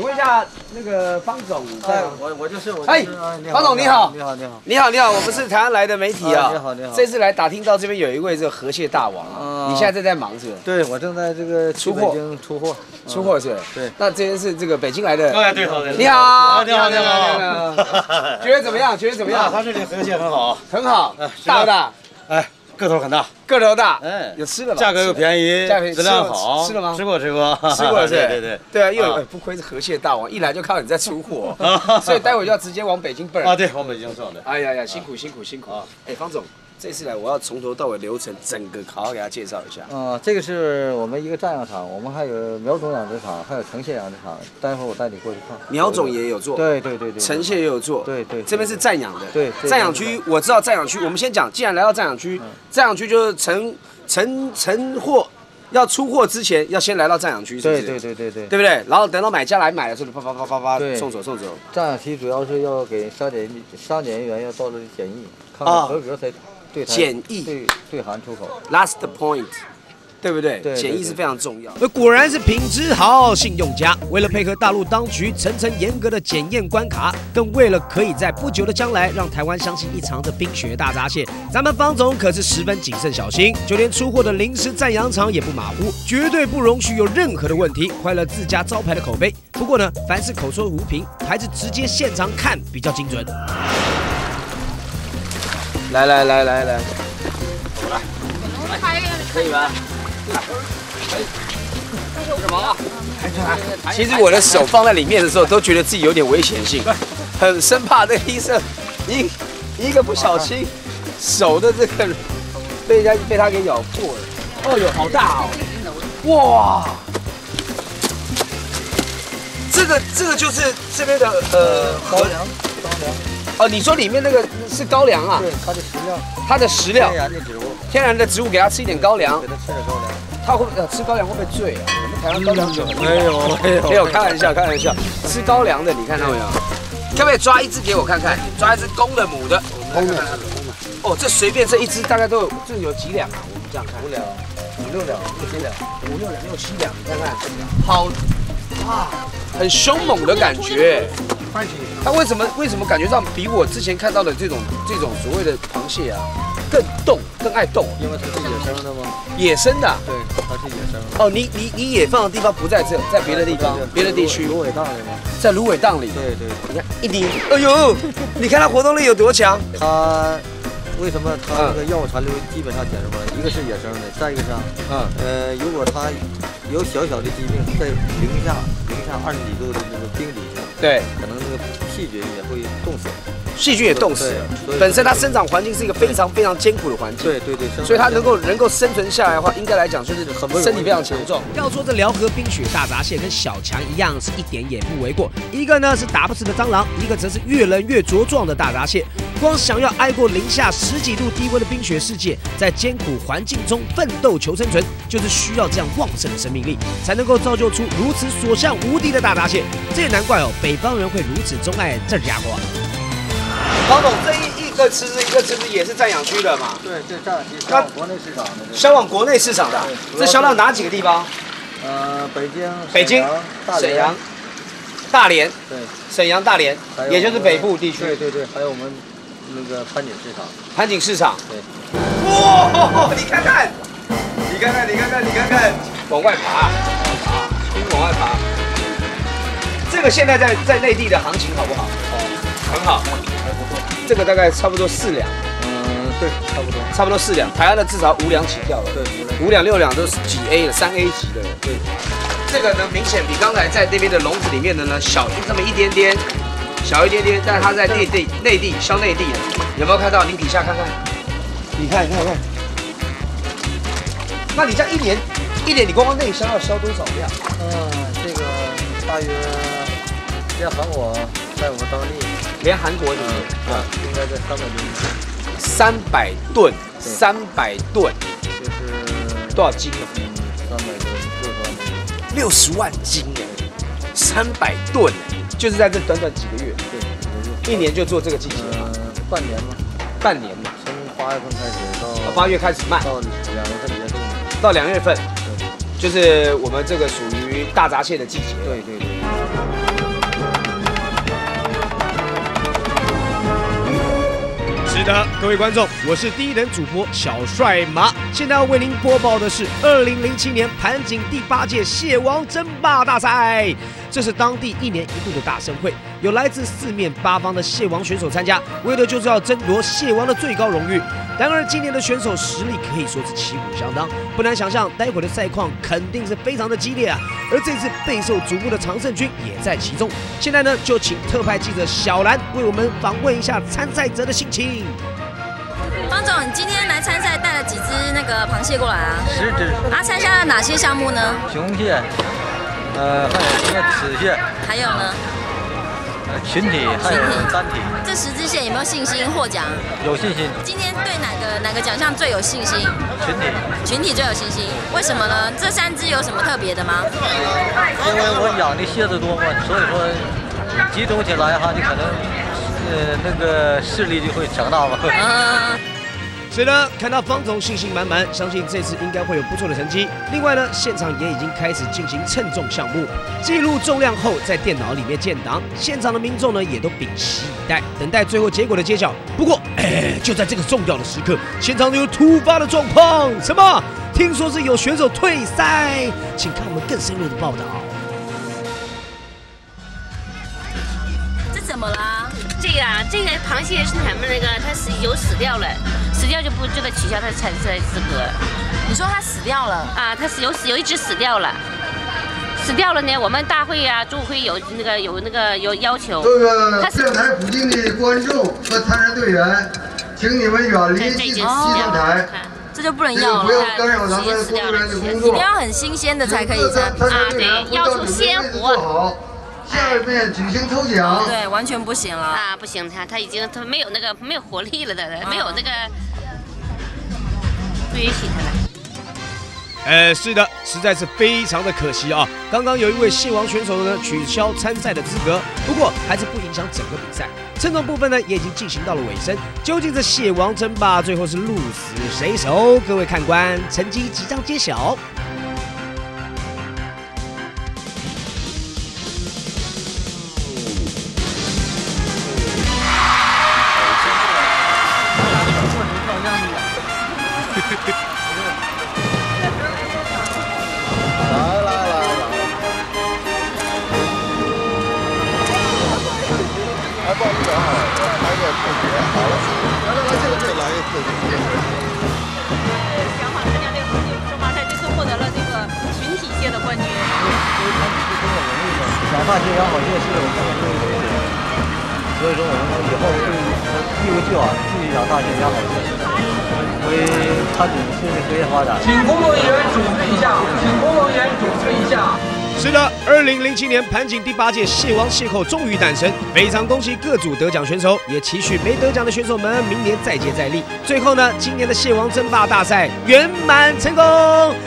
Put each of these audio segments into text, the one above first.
请问一下，那个方总在吗？我我就是我。哎，方总你好，你好你好你好你好，我们是台湾来的媒体啊。你好你好。这次来打听到这边有一位这个河蟹大王啊，你现在正在忙是吧？对，我正在这个出货出货出货是。对。那这边是这个北京来的。哎对好。你好你好你好。觉得怎么样？觉得怎么样？他这里河蟹很好。很好。大不大？哎。个头很大，个头大，哎，有吃的吧？价格又便宜，价格质量好，吃了吗？吃过吃过，吃过是，对对对啊，又不愧是河蟹大王，一来就看到你在出货，所以待会就要直接往北京奔啊，对，往北京送的。哎呀呀，辛苦辛苦辛苦啊！哎，方总。这次来，我要从头到尾流程整个好好给大家介绍一下。啊，这个是我们一个蘸养场，我们还有苗种养殖场，还有成蟹养殖场。待会儿我带你过去看。苗种也有做。对对对对。成蟹也有做。对对。这边是暂养的。对。暂养区我知道，暂养区我们先讲，既然来到暂养区，暂养区就是成成成货要出货之前，要先来到暂养区，对对对对对，对不对？然后等到买家来买的时候，啪啪啪啪啪送走送走。暂养区主要是要给商检商检员要到这里检疫，看看合格才。检疫对对韩出口，last point，对不对？简易是非常重要。而果然是品质好、信用佳。为了配合大陆当局层层严格的检验关卡，更为了可以在不久的将来让台湾相信一场这冰雪大闸蟹，咱们方总可是十分谨慎小心，就连出货的临时暂养场也不马虎，绝对不容许有任何的问题，坏了自家招牌的口碑。不过呢，凡是口说无凭，还是直接现场看比较精准。来来来来来，我来，可以吗？干什么？其实我的手放在里面的时候，都觉得自己有点危险性，很生怕这医生一一个不小心，手的这个被人家被他给咬破了。哦呦，好大哦！哇，这个这个就是这边的呃高粱，高粱。哦，你说里面那个是高粱啊？对，它的食料，它的食料，天然的植物，天然的植物，给它吃一点高粱，给它吃点高粱，它会呃吃高粱会不会醉啊？我们台湾高粱酒没有没有没有，开玩笑开玩笑，吃高粱的你看到没有？可不可以抓一只给我看看？抓一只公的母的，公的，哦，这随便这一只大概都有，这有几两啊？我们这样看，五两，五六两，六七两，五六两六七两，你看看，好，哇，很凶猛的感觉。它为什么为什么感觉上比我之前看到的这种这种所谓的螃蟹啊更动更爱动？因为它是野生的吗？野生的，对，它是野生。哦，你你你野放的地方不在这，在别的地方，别的地区。芦苇荡里吗？在芦苇荡里。对对。你看一滴，哎呦，你看它活动力有多强。它为什么它那个药物残留基本上减弱？一个是野生的，再一个是，嗯呃，如果它有小小的疾病，在零下零下二十几度的那个冰底下，对，可能这个细菌也会冻死。细菌也冻死了，本身它生长环境是一个非常非常艰苦的环境，对对对，所以它能够能够生存下来的话，应该来讲就是很身体非常强壮。要说这辽河冰雪大闸蟹跟小强一样，是一点也不为过。一个呢是打不死的蟑螂，一个则是越冷越茁壮的大闸蟹。光想要挨过零下十几度低温的冰雪世界，在艰苦环境中奋斗求生存，就是需要这样旺盛的生命力，才能够造就出如此所向无敌的大闸蟹。这也难怪哦，北方人会如此钟爱这家伙。王总，这一一个池子一个池子也是占养区的嘛？对，这占养区销往国内市场的。销往国内市场的，这销到哪几个地方？呃，北京、北京、沈阳、大连。对，沈阳、大连，也就是北部地区。对对对，还有我们那个盘锦市场。盘锦市场。对。哇，你看看，你看看，你看看，你看看，往外爬，爬，往外爬。这个现在在在内地的行情好不好？哦，很好。这个大概差不多四两，嗯，对，差不多，差不多四两。台湾的至少五两起跳了，对，五两六两都是几 A 的，三 A 级的。对，这个呢明显比刚才在那边的笼子里面的呢小那么一点点，小一点点，但是它在内地内地销内地的，有没有看到？你底下看看，你看，你看，看。那你这样一年一年，你光光内销要销多少量？嗯，这个大约连韩国在我们当地。连韩国里面啊，应该在三百吨。三百吨，三百吨，就是多少斤啊？三百吨，六十万。六十万斤哎，三百吨，就是在这短短几个月，对，一年就做这个季节吗？半年嘛，半年嘛，从八月份开始到八月开始卖，到两月份结束，到两月份，对，就是我们这个属于大闸蟹的季节。对对对。的，各位观众，我是第一人主播小帅马，现在要为您播报的是二零零七年盘锦第八届蟹王争霸大赛。这是当地一年一度的大盛会，有来自四面八方的蟹王选手参加，为的就是要争夺蟹王的最高荣誉。然而，今年的选手实力可以说是旗鼓相当，不难想象，待会的赛况肯定是非常的激烈啊。而这次备受瞩目的常胜军也在其中。现在呢，就请特派记者小兰为我们访问一下参赛者的心情。方总，你今天来参赛带了几只那个螃蟹过来啊？十只。啊，参加了哪些项目呢？雄蟹。呃，还有那个雌蟹，还有呢？群体，还有单体。这十只蟹有没有信心获奖？有信心。今天对哪个哪个奖项最有信心？群体。群体最有信心，为什么呢？这三只有什么特别的吗？因为我养的蟹子多嘛，所以说集中起来哈，你可能呃那个势力就会强大嘛。是的，看到方总信心满满，相信这次应该会有不错的成绩。另外呢，现场也已经开始进行称重项目，记录重量后在电脑里面建档。现场的民众呢也都屏息以待，等待最后结果的揭晓。不过，哎，就在这个重要的时刻，现场有突发的状况，什么？听说是有选手退赛，请看我们更深入的报道。怎么了？这个啊，这个螃蟹是他们那个，它死有死掉了。死掉就不就得取消它的参赛资格。你说它死掉了啊？它是有有一只死掉了，死掉了呢。我们大会啊，组委会有那个有那个有要求。这个电视台附近的观众和参赛队员，请你们远离戏戏动台。这就不能要了。不要干扰咱们工作人员的工作。一定要很新鲜的才可以参啊，对，要求鲜活。下面举行抽奖。对，完全不行了啊，不行，他他已经他没有那个没有活力了的，没有那个。不允许他来。呃，是的，实在是非常的可惜啊！刚刚有一位蟹王选手呢取消参赛的资格，不过还是不影响整个比赛。称重部分呢也已经进行到了尾声，究竟这蟹王争霸最后是鹿死谁手？各位看官，成绩即将揭晓。大蟹养好蟹是我们的一个所以说我们以后会一如既往继续养大蟹养好蟹，为它的蟹的职业发展。请工作人员组织一下，请工作人员组织一下。是的，二零零七年盘锦第八届蟹王蟹后终于诞生，非常恭喜各组得奖选手，也期许没得奖的选手们明年再接再厉。最后呢，今年的蟹王争霸大赛圆满成功，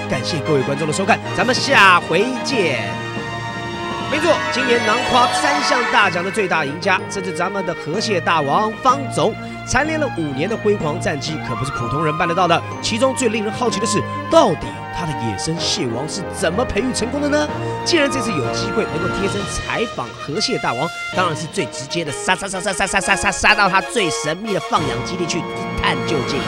感谢各位观众的收看，咱们下回见。没错，今年囊括三项大奖的最大赢家，这是咱们的河蟹大王方总，蝉联了五年的辉煌战绩，可不是普通人办得到的。其中最令人好奇的是，到底他的野生蟹王是怎么培育成功的呢？既然这次有机会能够贴身采访河蟹大王，当然是最直接的杀杀杀杀杀杀杀杀杀到他最神秘的放养基地去一探究竟。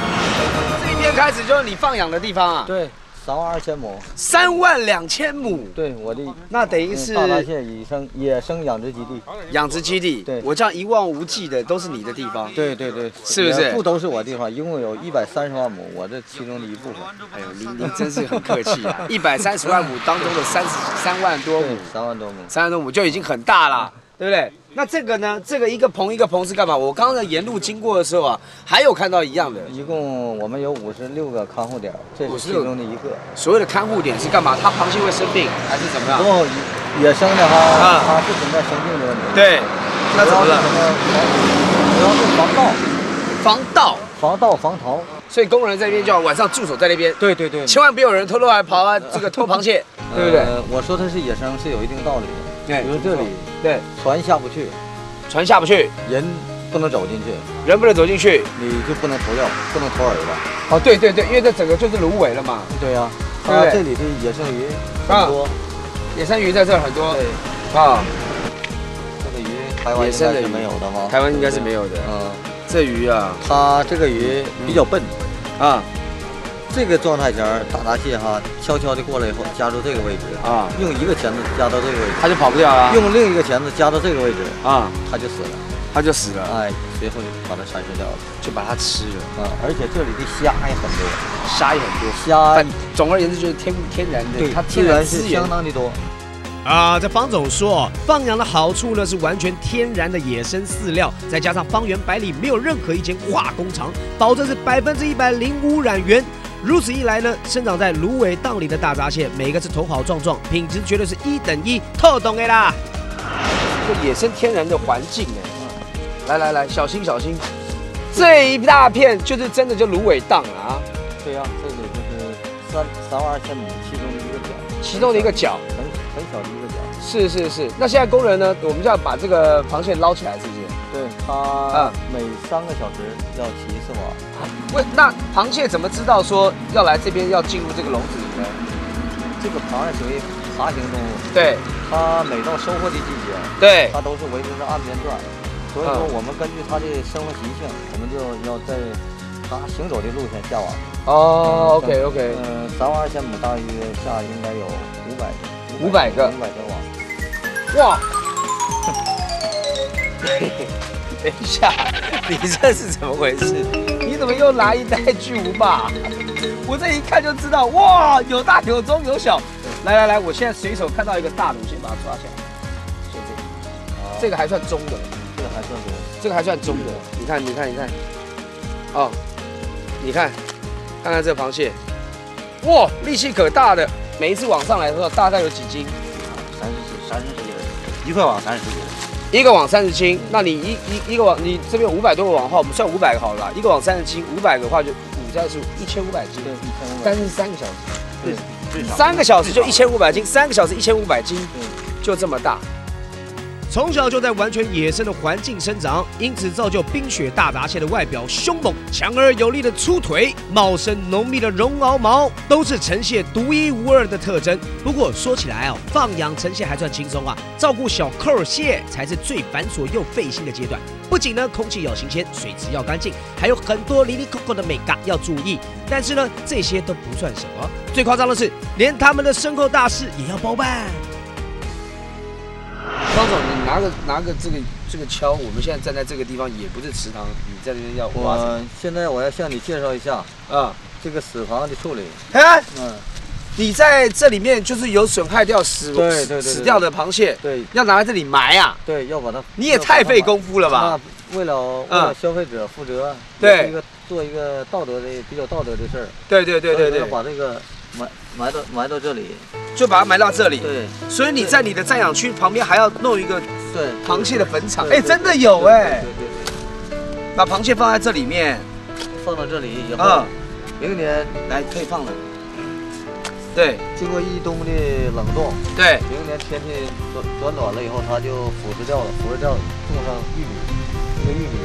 这一天开始就是你放养的地方啊？对。三万二千亩，三万两千亩。对，我的那等于是大闸蟹野生野生养殖基地。养殖基地，对，我这样一望无际的都是你的地方。对对对，是不是？不都是我地方？一共有一百三十万亩，我这其中的一部分。哎呦，您您真是很客气啊！一百三十万亩当中的三十三万多亩，三万多亩，三万多亩就已经很大了，对不对？那这个呢？这个一个棚一个棚是干嘛？我刚刚在沿路经过的时候啊，还有看到一样的。一共我们有五十六个看护点，这是其中的一个。所谓的看护点是干嘛？它螃蟹会生病还是怎么样？哦，野生的哈，它不存在生病的问题。对，那怎么了？主要是防盗，防盗，防盗防逃。所以工人在那边就要晚上驻守在那边。对对对，千万别有人偷偷来跑啊，这个偷螃蟹，对不对？我说它是野生是有一定道理的。对，比如这里，对，船下不去，船下不去，人不能走进去，人不能走进去，你就不能投料，不能投饵吧？哦，对对对，因为这整个就是芦苇了嘛。对呀，啊，这里的野生鱼很多，野生鱼在这儿很多。对，啊，这个鱼台湾应该是没有的吗？台湾应该是没有的。嗯，这鱼啊，它这个鱼比较笨。啊。这个状态前，大闸蟹哈，悄悄的过来以后，夹住这个位置啊，用一个钳子夹到这个位置，它就跑不掉了。用另一个钳子夹到这个位置啊，它就死了，它就死了。哎，随后就把它产生掉了，就把它吃了啊。而且这里的虾也很多，虾也很多，虾。总而言之，就是天天然的，它天然是相当的多。啊，这方总说，放养的好处呢是完全天然的野生饲料，再加上方圆百里没有任何一间化工厂，保证是百分之一百零污染源。如此一来呢，生长在芦苇荡里的大闸蟹，每个是头好壮壮，品质绝对是一等一，特懂的啦。这野生天然的环境哎，来来来，小心小心，这一大片就是真的就芦苇荡了啊。对啊，这里就是三三万二千亩其中的一个角，其中的一个角，很很小的一个角。是是是，那现在工人呢，我们就要把这个螃蟹捞起来，是不是？对，它每三个小时要骑一次网。喂，那螃蟹怎么知道说要来这边要进入这个笼子里呢？这个螃蟹属于爬行动物，对，它每到收获的季节，对，它都是围着在岸边转。所以说，我们根据它的生活习性，我们就要在它行走的路线下网。哦，OK OK，嗯，三万二千亩大约下应该有五百五百个五百个网。哇！等一下，你这是怎么回事？你怎么又拿一袋巨无霸？我这一看就知道，哇，有大有中有小。来来来，我现在随手看到一个大的，我先把它抓起来。就这个，这个还算中的，这个还算中，这个还算中的。你看，你看，你看，哦，你看，看看这螃蟹，哇，力气可大的，每一次网上来的时候大概有几斤？三十三十斤，一块网三十斤。一个网三十斤，那你一一一个网，你这边五百多个网的话，我们算五百个好了。一个网三十斤，五百个话就五加十五，一千五百斤。对，一千五百。但是三个小时，对，三个小时就一千五百斤，三个小时一千五百斤，就这么大。从小就在完全野生的环境生长，因此造就冰雪大闸蟹的外表凶猛、强而有力的粗腿、茂盛浓密的绒毛毛，都是成蟹独一无二的特征。不过说起来哦，放养成蟹还算轻松啊，照顾小扣蟹才是最繁琐又费心的阶段。不仅呢空气要新鲜，水质要干净，还有很多离离扣扣的美嘎要注意。但是呢，这些都不算什么，最夸张的是，连他们的身后大事也要包办。方总，拿个拿个这个这个锹，我们现在站在这个地方也不是池塘，你在这边要挖。我现在我要向你介绍一下啊，这个死螃的处理。哎，嗯，你在这里面就是有损害掉死对对死掉的螃蟹，对，要拿来这里埋啊。对，要把它。你也太费功夫了吧？为了为了消费者负责，对，一个做一个道德的比较道德的事儿。对对对对对，要把这个埋埋到埋到这里。就把它埋到这里，对，所以你在你的暂养区旁边还要弄一个对螃蟹的坟场，哎，真的有哎，对对对，把螃蟹放在这里面，放到这里以后，明年来可以放了，对，经过一冬的冷冻，对，明年天气转转暖了以后，它就腐蚀掉了，腐蚀掉了种上玉米，这个玉米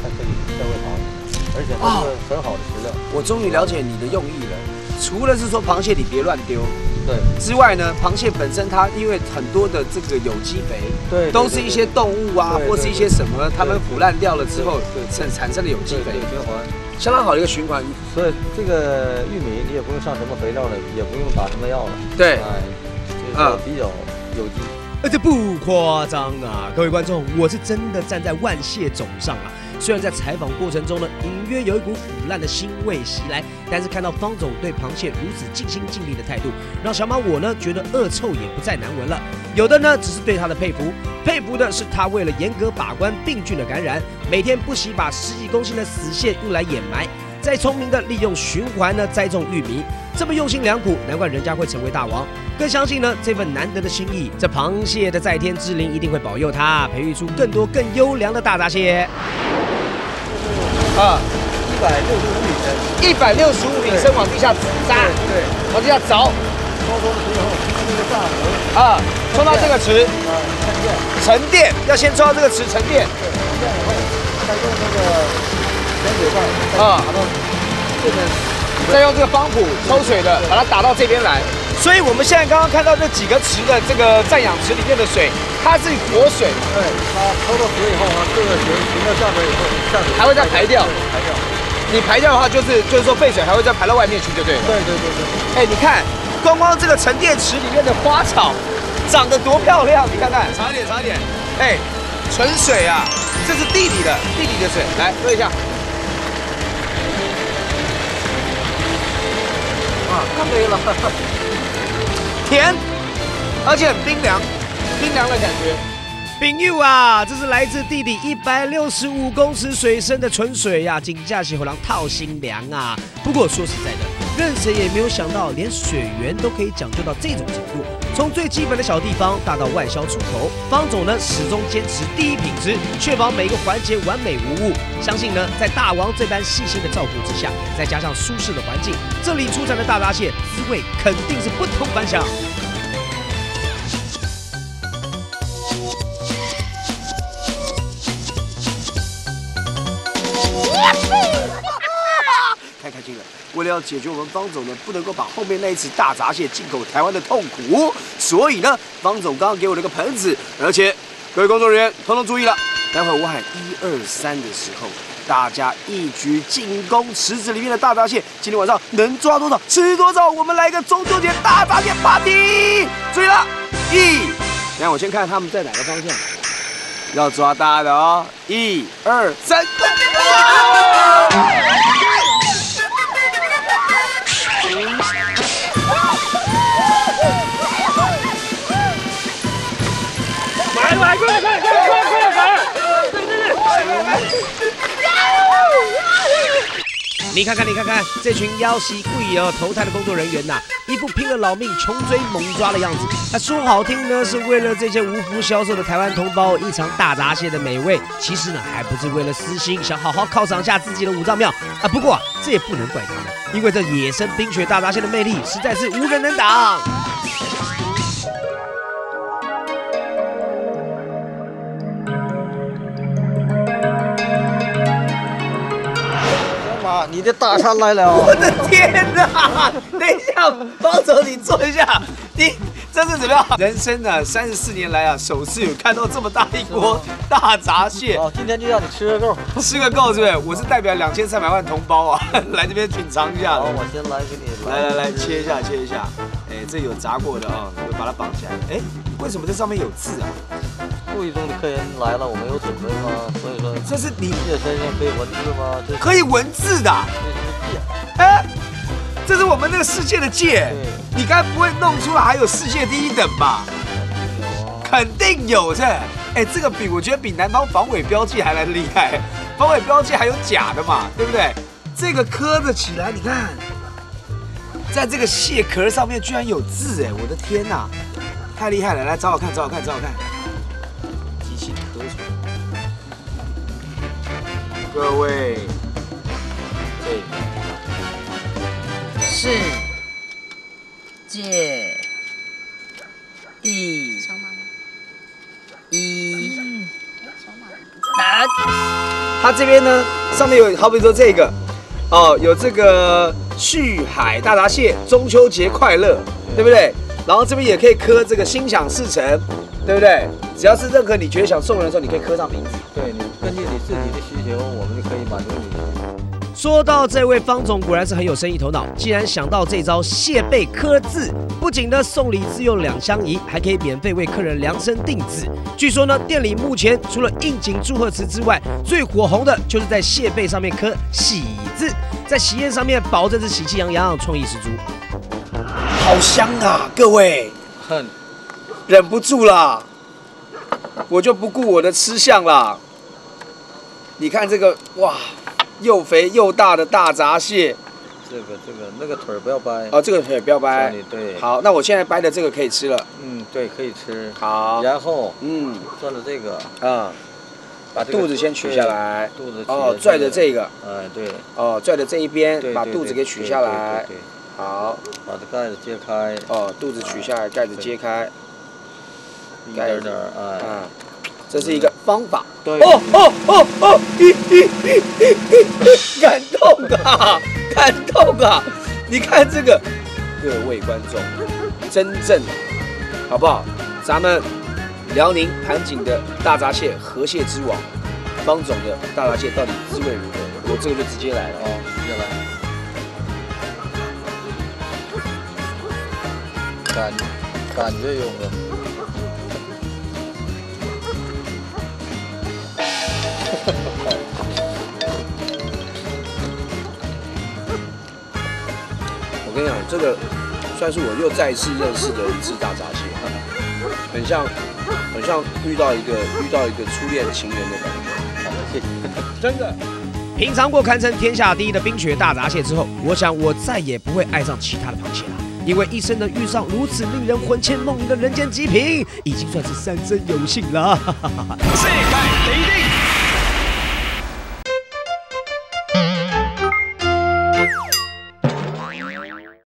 还可以再喂螃蟹，而且它是很好的食料。我终于了解你的用意了，除了是说螃蟹你别乱丢。对，之外呢，螃蟹本身它因为很多的这个有机肥，对，都是一些动物啊，或是一些什么，它们腐烂掉了之后产产生的有机肥循环，相当好的一个循环。所以这个玉米你也不用上什么肥料了，也不用打什么药了。对，哎，啊，比较有机。而这不夸张啊，各位观众，我是真的站在万蟹种上啊。虽然在采访过程中呢，隐约有一股腐烂的腥味袭来，但是看到方总对螃蟹如此尽心尽力的态度，让小马我呢觉得恶臭也不再难闻了。有的呢只是对他的佩服，佩服的是他为了严格把关病菌的感染，每天不惜把十几公斤的死蟹用来掩埋，再聪明的利用循环呢栽种玉米，这么用心良苦，难怪人家会成为大王。更相信呢这份难得的心意，这螃蟹的在天之灵一定会保佑他，培育出更多更优良的大闸蟹。啊，一百六十五米深，一百六十五米深往地下扎，对，往地下凿。冲这个大门啊，冲到这个池。啊，沉淀，沉淀，要先冲到这个池沉淀，对，沉淀以后，再用那个潜水棒啊，打到这边，再用这个方普抽水的把它打到这边来，所以我们现在刚刚看到这几个池的这个暂养池里面的水，它是活水。对，它抽到水以后啊，这个水停到下水以后，下水还会再排掉。排掉。你排掉的话，就是就是说废水还会再排到外面去，就对了。对对对对。哎，你看，光光这个沉淀池里面的花草，长得多漂亮！你看看，长一点，长一点。哎，纯水啊，这是地里的地里的水，来喝一下。啊，太美了。甜，而且很冰凉，冰凉的感觉。冰柚啊，这是来自地底一百六十五公尺水深的纯水呀，井架喜火狼套心凉啊。不过说实在的，任谁也没有想到，连水源都可以讲究到这种程度。从最基本的小地方，大到外销出口，方总呢始终坚持第一品质，确保每个环节完美无误。相信呢，在大王这般细心的照顾之下，再加上舒适的环境，这里出产的大闸蟹滋味肯定是不同凡响。开心了！为了要解决我们方总呢不能够把后面那一次大闸蟹进口台湾的痛苦，所以呢，方总刚刚给我了个盆子，而且各位工作人员统统注意了，待会我喊一二三的时候。大家一举进攻池子里面的大闸蟹，今天晚上能抓多少吃多少。我们来个中秋节大闸蟹 party！注意了，一，让我先看他们在哪个方向，要抓大的哦，一二三。来你看看，你看看，这群妖西贵哦投胎的工作人员呐，一副拼了老命穷追猛抓的样子。他说好听呢，是为了这些无福消受的台湾同胞一尝大闸蟹的美味，其实呢，还不是为了私心，想好好犒赏下自己的五脏庙啊。不过这也不能怪他们，因为这野生冰雪大闸蟹的魅力实在是无人能挡。你的大餐来了！我的天哪！等一下，方总，你坐一下。你这是怎么样？人生呢，三十四年来啊，首次有看到这么大一锅大闸蟹。哦，今天就让你吃个够，吃个够，是不是？我是代表两千三百万同胞啊，来这边品尝一下。好，我先来给你。来来来，切一下，切一下。哎，这有炸过的啊，我把它绑起来。哎，为什么这上面有字啊？会议中的客人来了，我没有准备吗？所以说，这是你蟹身上可以文字吗？这可以文字的。这是戒。哎，这是我们那个世界的界。你该不会弄出来还有世界第一等吧？肯定有这。哎，这个比我觉得比南方防伪标记还来厉害。防伪标记还有假的嘛，对不对？这个磕着起来，你看，在这个蟹壳上面居然有字，哎，我的天哪，太厉害了！来找我看，找我看，找我看。各位，这是借一一难。它这边呢，上面有好比说这个，哦，有这个旭海大闸蟹，中秋节快乐，对不对？然后这边也可以刻这个心想事成，对不对？只要是任何你觉得想送人的时候，你可以刻上名字。对你根据你自己的需求，我们就可以满足你。说到这位方总，果然是很有生意头脑。既然想到这招蟹背刻字，不仅呢送礼自用两相宜，还可以免费为客人量身定制。据说呢，店里目前除了应景祝贺词之外，最火红的就是在蟹背上面刻喜字，在喜宴上面保证是喜气洋洋，创意十足。好香啊，各位，哼，忍不住啦。我就不顾我的吃相了。你看这个哇，又肥又大的大闸蟹。这个这个那个腿不要掰。哦，这个腿不要掰。对。好，那我现在掰的这个可以吃了。嗯，对，可以吃。好。然后，嗯，转着这个，嗯，把肚子先取下来。肚子。哦，拽着这个。哎，对。哦，拽着这一边，把肚子给取下来。对。好。把这盖子揭开。哦，肚子取下来，盖子揭开。一点点，哎，这是一个方法。对。哦哦哦哦！感动啊，感动啊！你看这个，各位观众，真正好不好？咱们辽宁盘锦的大闸蟹，河蟹之王，方总的大闸蟹到底滋味如何？我这个就直接来了哦，直接来，感感觉有没这个算是我又再次认识的一只大闸蟹，很像，很像遇到一个遇到一个初恋情人的感觉。真的，品尝过堪称天下第一的冰雪大闸蟹之后，我想我再也不会爱上其他的螃蟹了，因为一生能遇上如此令人魂牵梦萦的人间极品，已经算是三生有幸了。世界第一。